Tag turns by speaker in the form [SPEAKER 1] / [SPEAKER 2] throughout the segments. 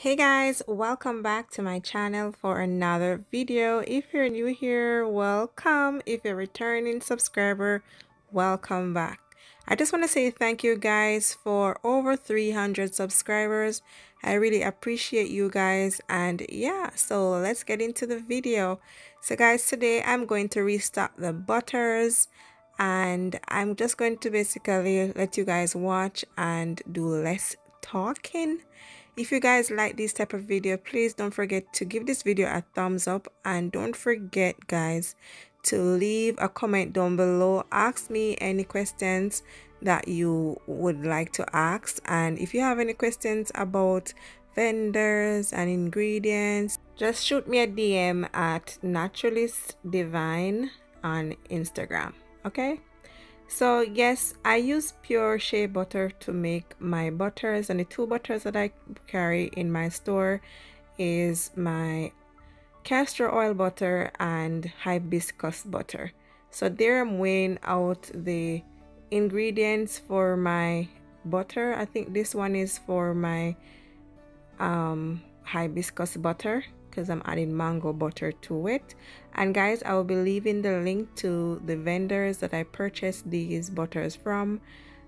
[SPEAKER 1] Hey guys, welcome back to my channel for another video. If you're new here, welcome. If you're a returning subscriber, welcome back. I just want to say thank you guys for over 300 subscribers. I really appreciate you guys and yeah, so let's get into the video. So guys, today I'm going to restock the butters and I'm just going to basically let you guys watch and do less talking. If you guys like this type of video please don't forget to give this video a thumbs up and don't forget guys to leave a comment down below. Ask me any questions that you would like to ask. And if you have any questions about vendors and ingredients just shoot me a dm at naturalist divine on instagram okay so yes i use pure shea butter to make my butters and the two butters that i carry in my store is my castor oil butter and hibiscus butter. So there i'm weighing out the ingredients for my butter. I think this one is for my um hibiscus butter because I'm adding mango butter to it. And guys I will be leaving the link to the vendors that I purchased these butters from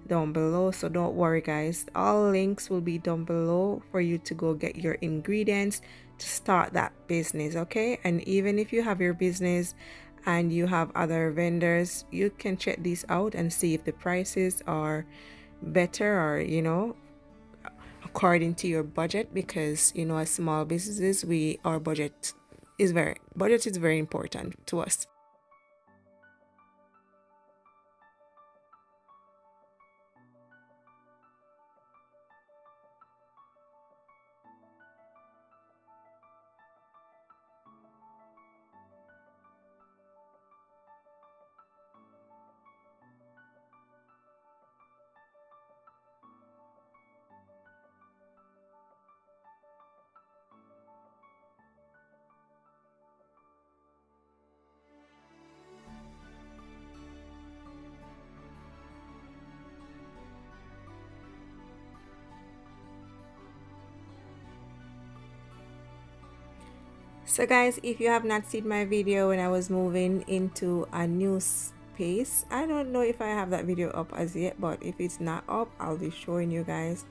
[SPEAKER 1] down below. So don't worry guys. All links will be down below for you to go get your ingredients to start that business okay? And even if you have your business and you have other vendors you can check these out and see if the prices are better or you know according to your budget because you know as small businesses we our budget is very budget is very important to us so guys if you have not seen my video when i was moving into a new space i don't know if i have that video up as yet but if it's not up i'll be showing you guys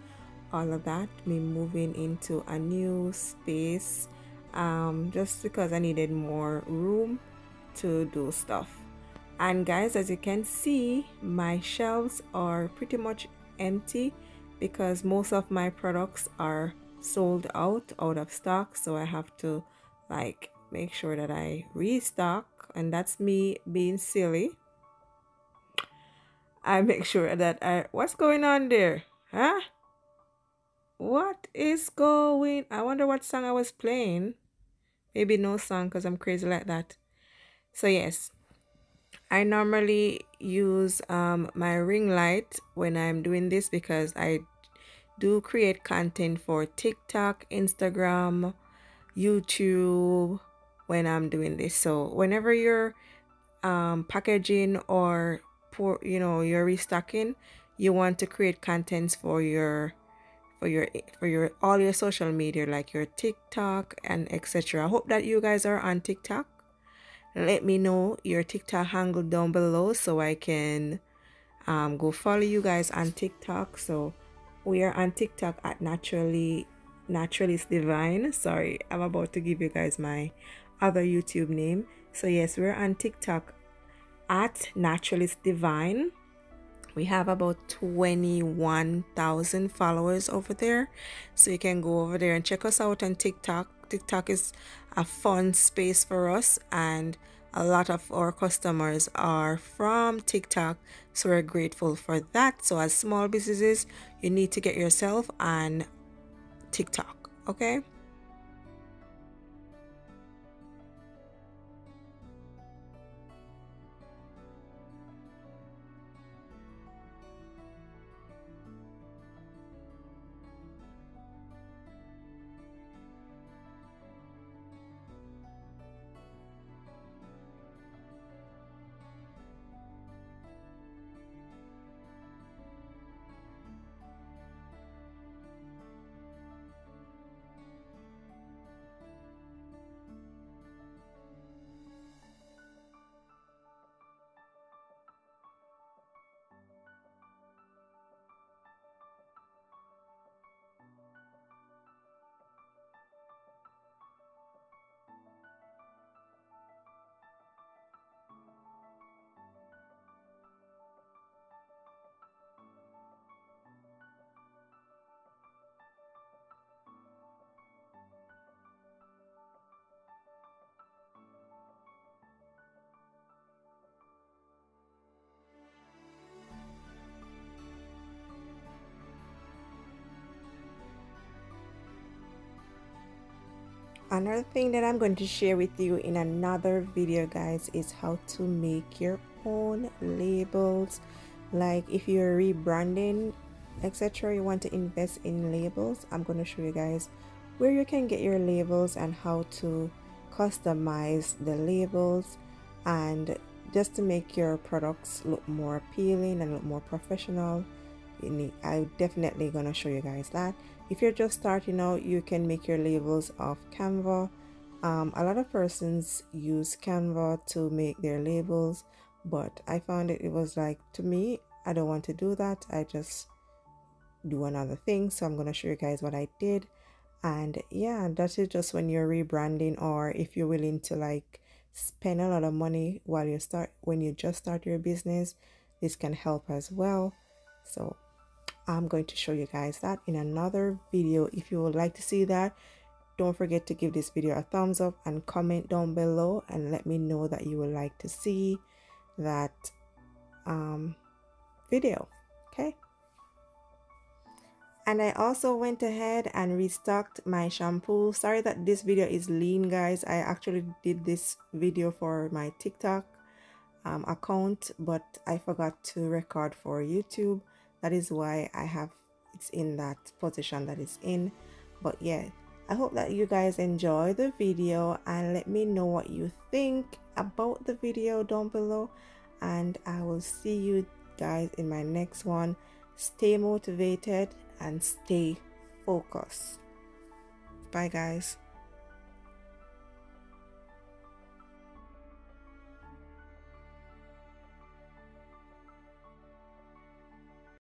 [SPEAKER 1] all of that me moving into a new space um, just because i needed more room to do stuff. And guys as you can see my shelves are pretty much empty because most of my products are sold out out of stock so i have to like make sure that I restock and that's me being silly. I make sure that I what's going on there? Huh? What is going I wonder what song I was playing. Maybe no song because I'm crazy like that. So yes. I normally use um, my ring light when I'm doing this because I do create content for TikTok, Instagram, YouTube when I'm doing this. So whenever you're um, packaging or pour, you know, you're restocking, you want to create contents for your for your for your all your social media like your TikTok and etc. I hope that you guys are on TikTok. Let me know your TikTok handle down below so I can um, go follow you guys on TikTok. So we are on TikTok at naturally naturalist divine. Sorry i'm about to give you guys my other youtube name. So yes we're on tiktok at naturalist divine. We have about 21,000 followers over there. So you can go over there and check us out on tiktok. Tiktok is a fun space for us and a lot of our customers are from TikTok, so we're grateful for that. So, as small businesses, you need to get yourself on TikTok, okay? Another thing that i'm going to share with you in another video guys is how to make your own labels. Like if you're rebranding etc you want to invest in labels i'm going to show you guys where you can get your labels and how to customize the labels and just to make your products look more appealing and look more professional. I'm definitely gonna show you guys that if you're just starting out you can make your labels off Canva. Um, a lot of persons use Canva to make their labels but I found it it was like to me I don't want to do that. I just do another thing. So I'm gonna show you guys what I did. And yeah that is just when you're rebranding or if you're willing to like spend a lot of money while you start when you just start your business this can help as well. So I'm going to show you guys that in another video. If you would like to see that don't forget to give this video a thumbs up and comment down below and let me know that you would like to see that um, video okay? And I also went ahead and restocked my shampoo. Sorry that this video is lean guys. I actually did this video for my TikTok um, account but I forgot to record for YouTube that is why I have it's in that position that it's in but yeah I hope that you guys enjoy the video and let me know what you think about the video down below and I will see you guys in my next one stay motivated and stay focused. Bye, guys.